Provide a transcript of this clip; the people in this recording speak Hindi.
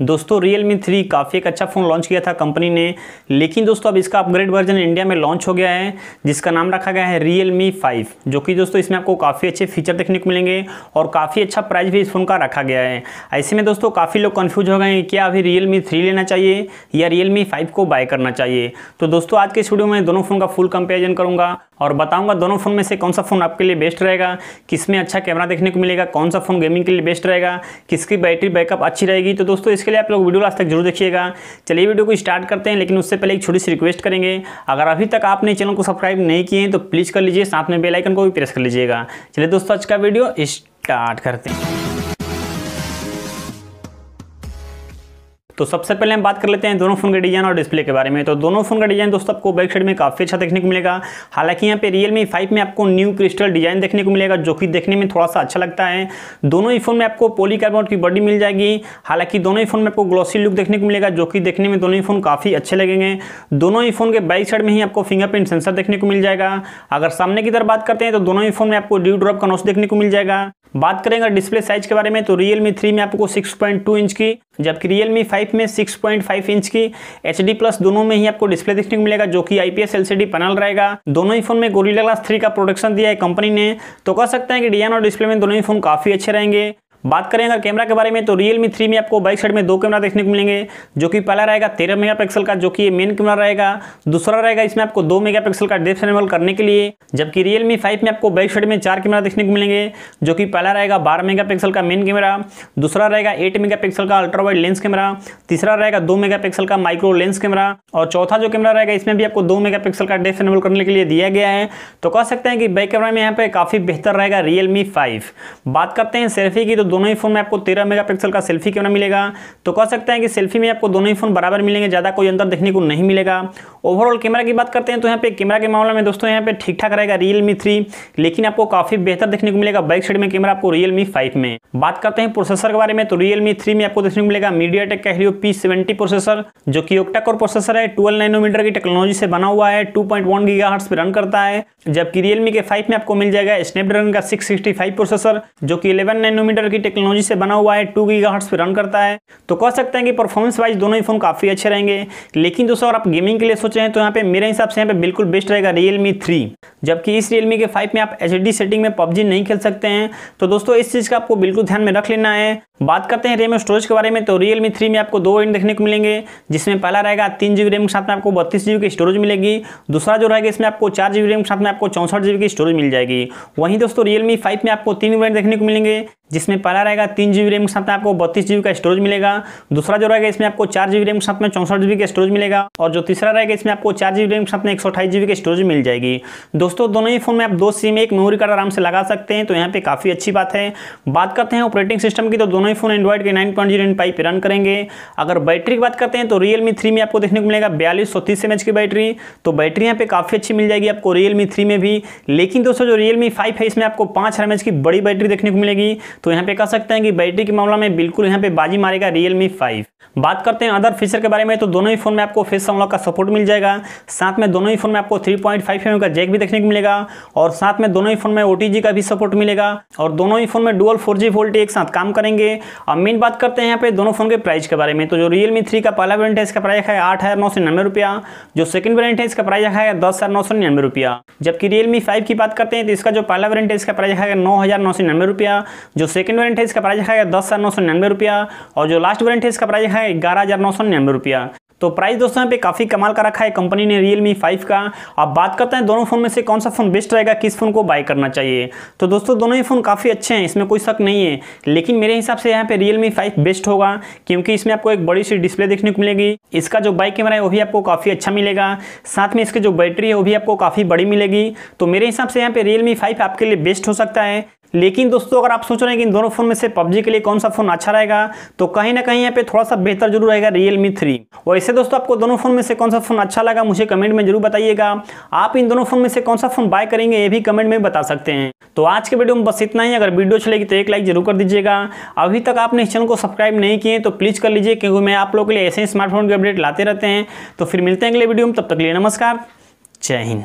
दोस्तों रियल मी थ्री काफ़ी एक अच्छा फ़ोन लॉन्च किया था कंपनी ने। लेकिन दोस्तों, अब इसका अपग्रेड वर्जन इंडिया में लॉन्च हो गया है, जिसका नाम रखा गया है रियल मी फाइव जो कि दोस्तों इसमें आपको काफ़ी अच्छे फीचर देखने को मिलेंगे और काफ़ी अच्छा प्राइस भी इस फ़ोन का रखा गया है। ऐसे में दोस्तों, काफ़ी लोग कन्फ्यूज़ हो गए हैं, क्या अभी रियल मी थ्री लेना चाहिए या रियल मी फाइव को बाय करना चाहिए? तो दोस्तों, आज के इस वीडियो में दोनों फ़ोन का फुल कंपेरिजन करूँगा और बताऊँगा दोनों फ़ोन में से कौन सा फ़ोन आपके लिए बेस्ट रहेगा किसमें अच्छा कैमरा देखने को मिलेगा, कौन सा फ़ोन गेमिंग के लिए बेस्ट रहेगा, किसकी बैटरी बैकअप अच्छी रहेगी। तो दोस्तों इसके लिए आप लोग वीडियो लास्ट तक ज़रूर देखिएगा। चलिए वीडियो को स्टार्ट करते हैं, लेकिन उससे पहले एक छोटी सी रिक्वेस्ट करेंगे। अगर अभी तक आपने चैनल को सब्सक्राइब नहीं किए हैं तो प्लीज़ कर लीजिए, साथ में बेलाइकन को भी प्रेस कर लीजिएगा। चलिए दोस्तों, आज का वीडियो स्टार्ट करते हैं। तो सबसे पहले हम बात कर लेते हैं दोनों फ़ोन के डिज़ाइन और डिस्प्ले के बारे में। तो दोनों फ़ोन का डिज़ाइन दोस्तों आपको बैक साइड में काफ़ी अच्छा देखने को मिलेगा। हालाँकि यहाँ पे रियलमी फाइव में आपको न्यू क्रिस्टल डिज़ाइन देखने को मिलेगा, जो कि देखने में थोड़ा सा अच्छा लगता है। दोनों ही फ़ोन में आपको पोलीकार्बोनेट की बॉडी मिल जाएगी। हालाँकि दोनों ही फ़ोन में आपको ग्लोसी लुक देखने को मिलेगा, जो कि देखने में दोनों ही फ़ोन काफ़ी अच्छे लगेंगे। दोनों ही फ़ोन के बैक साइड में ही आपको फिंगरप्रिंट सेंसर देखने को मिल जाएगा। अगर सामने की तरफ़ बात करते हैं तो दोनों ही फ़ोन में आपको ड्यू ड्रॉप का नोस देखने को मिल जाएगा। बात करेंगे डिस्प्ले साइज़ के बारे में तो रियलमी थ्री में आपको 6.2 इंच की, जबकि रियलमी फाइव में 6.5 इंच की एचडी प्लस दोनों में ही आपको डिस्प्ले देखने को मिलेगा, जो कि आईपीएस एलसीडी पैनल रहेगा। दोनों ही फ़ोन में गोरिल्ला ग्लास थ्री का प्रोडक्शन दिया है कंपनी ने। तो कह सकते हैं कि डिज़ाइन और डिस्प्ले में दोनों ही फ़ोन काफ़ी अच्छे रहेंगे। बात करें अगर कैमरा के बारे में तो रियल मी थ्री में आपको बाइक साइड में दो कैमरा देखने को मिलेंगे, जो कि पहला रहेगा तेरह मेगापिक्सल का, जो कि मेन कैमरा रहेगा। दूसरा रहेगा इसमें आपको दो मेगापिक्सल का डेप्थ एनेबल करने के लिए, जबकि रियल मी फाइव में आपको बाइक साइड में चार कैमरा देखने को मिलेंगे, जो कि पहला रहेगा बारह मेगा का मेन कैमरा दूसरा रहेगा एट मेगा का अल्ट्रा वाइड लेंस कैमरा तीसरा रहेगा दो मेगा का माइक्रो लेंस कैमरा और चौथा जो कैमरा रहेगा, इसमें भी आपको दो मेगा का डेप्थ एनेबल करने के लिए दिया गया है। तो कह सकते हैं कि बैक कैमरा में यहाँ पे काफ़ी बेहतर रहेगा रियल मी फाइव बात करते हैं सेल्फी की तो दोनों ही फ़ोन में आपको तेरह मेगापिक्सल का सेल्फी कैमरा मिलेगा? तो कह सकते हैं कि सेल्फी में आपको दोनों ही फ़ोन बराबर मिलेंगे, ज़्यादा कोई अंतर देखने को नहीं मिलेगा। ओवरऑल कैमरा की बात करते हैं तो यहाँ पे कैमरा के मामले में दोस्तों यहाँ पे ठीक ठाक रहेगा रियल मी थ्री लेकिन आपको काफ़ी बेहतर देखने को मिलेगा। बैक साइड में कैमरा आपको रियल मी फाइव में। बात करते हैं प्रोसेसर के बारे में तो रियल मी थ्री में आपको देखने को मिलेगा मीडिया टेक का हीरो पी प्रोसेसर जो कि ओक्टा कोर प्रोसेसर है ट्वेल्व नाइनोमीटर की टेक्नोलॉजी से बना हुआ है टू पॉइंट पे रन करता है, जबकि रियलमी के फाइव में आपको मिल जाएगा स्नैपड्रैगन का सिक्स प्रोसेसर जो कि इलेवन नाइनोमीटर की टेक्नोलॉजी से बना हुआ है, टू गीगा पे रन करता है। तो कह सकते हैं कि परफॉर्मेंस वाइज दोनों ही फ़ोन काफ़ी अच्छे रहेंगे। लेकिन दोस्तों, अगर आप गेमिंग के लिए सोच हैं तो यहाँ पे मेरे हिसाब से यहाँ पे बिल्कुल बेस्ट रहेगा रियलमी थ्री जबकि इस रियलमी के फाइव में आप एचडी सेटिंग में पबजी नहीं खेल सकते हैं। तो दोस्तों, इस चीज़ का आपको बिल्कुल ध्यान में रख लेना है। बात करते हैं रेम स्टोरेज के बारे में तो रियलमी थ्री में आपको दो वेरियंट देखने को मिलेंगे, जिसमें पहला रहेगा तीन जीबी रैम के साथ में आपको बत्तीस जीबी की स्टोरेज मिलेगी। दूसरा जो रहेगा, इसमें आपको चार जीबी रैम के साथ में आपको चौंसठ जीबी की स्टोरेज मिल जाएगी। वहीं दोस्तों रियलमी फाइव में आपको तीन वेरियंट देखने को मिलेंगे जिसमें पहला रहेगा तीन जीबी रैम के साथ में आपको बत्तीस जीबी का स्टोरेज मिलेगा। दूसरा जो रहेगा, इसमें आपको चार जीबी रैम के साथ में चौंसठ जीबी का स्टोरेज मिलेगा। और जो तीसरा रहेगा, इसमें आपको चार जीबी रैम के साथ में एक सौ की स्टोरेज मिल जाएगी। दोस्तों, दोनों ही फ़ोन में आप दो सिम एक मेमोरी कार्ड आराम से लगा सकते हैं तो यहाँ पे काफ़ी अच्छी बात है। बात करते हैं ऑपरेटिंग सिस्टम की तो दोनों ही फ़ोन एंड्रॉइड के नाइन पॉइंट रन करेंगे। अगर बैटरी की बात करते हैं तो रियलमी थ्री में आपको देखने को मिलेगा बयालीस सौ तीस की बैटरी तो बैटरी यहाँ पे काफ़ी अच्छी मिल जाएगी आपको रियलमी थ्री में भी। लेकिन दोस्तों, जो रियलमी फाइव है, इसमें आपको पाँच एम की बड़ी बैटरी देखने को मिलेगी। तो यहाँ पे कह सकते हैं कि बैटरी के मामला में बिल्कुल यहाँ पे बाजी मारेगा रियलमी फाइव बात करते हैं अदर फीचर के बारे में तो दोनों ही फ़ोन में आपको फेस अनलॉक का सपोर्ट मिल जाएगा। साथ में दोनों ही फ़ोन में आपको 3.5 पॉइंट का जैक भी देखने को मिलेगा। और साथ में दोनों ही फ़ोन में ओटीजी का भी सपोर्ट मिलेगा। और दोनों ही फ़ोन में डुअल फोर जी वोल्ट एक साथ काम करेंगे। अब मेन बात करते हैं यहाँ पे दोनों फ़ोन के प्राइस के बारे में। तो जो रियलमी थ्री का पहला वेरियंट है, इसका प्राइस है आठ हज़ार नौ सौ निन्यानवे रुपया। जो सेकंड वेरियंट है, इसका प्राइस है दस हज़ार नौ सौ निन्यानवे रुपया। जबकि रियलमी फाइव की बात करते हैं तो इसका जो पहला वेरियंट है, इसका प्राइस है नौ हज़ार नौ सौ निन्यानवे रुपया। जो सेकंड वेरियंट है, इसका प्राइस है दस हज़ार नौ सौ निन्यानवे रुपया, और जो लास्ट वेरियंट है, इसका प्राइस रखा है ग्यारह हज़ार नौ सौ निन्यानवे रुपया। तो प्राइस दोस्तों यहाँ पे काफ़ी कमाल का रखा है कंपनी ने रियल मी फाइव का। अब बात करते हैं दोनों फ़ोन में से कौन सा फ़ोन बेस्ट रहेगा, किस फ़ोन को बाय करना चाहिए। तो दोस्तों दोनों ही फ़ोन काफ़ी अच्छे हैं, इसमें कोई शक नहीं है। लेकिन मेरे हिसाब से यहाँ पे रियल मी फाइव बेस्ट होगा, क्योंकि इसमें आपको एक बड़ी सी डिस्प्ले देखने को मिलेगी। इसका जो बाइक कैमरा है, वो भी आपको काफ़ी अच्छा मिलेगा। साथ में इसकी जो बैटरी है, वो भी आपको काफ़ी बड़ी मिलेगी। तो मेरे हिसाब से यहाँ पे रियलमी फाइव आपके लिए बेस्ट हो सकता है। लेकिन दोस्तों, अगर आप सोच रहे हैं कि इन दोनों फ़ोन में से पबजी के लिए कौन सा फ़ोन अच्छा रहेगा तो कहीं ना कहीं यहाँ पे थोड़ा सा बेहतर ज़रूर रहेगा रियलमी थ्री वैसे दोस्तों, आपको दोनों फ़ोन में से कौन सा फ़ोन अच्छा लगा, मुझे कमेंट में ज़रूर बताइएगा। आप इन दोनों फ़ोन में से कौन सा फ़ोन बाय करेंगे, ये भी कमेंट में बता सकते हैं। तो आज के वीडियो में बस इतना ही। अगर वीडियो चलेगी तो एक लाइक ज़रूर कर दीजिएगा। अभी तक आपने इस चैनल को सब्सक्राइब नहीं किए तो प्लीज़ कर लीजिए, क्योंकि मैं आप लोग के लिए ऐसे ही स्मार्टफ़ोन के अपडेट लाते रहते हैं। तो फिर मिलते हैं अगले वीडियो में, तब तक लिए नमस्कार। जय हिंद।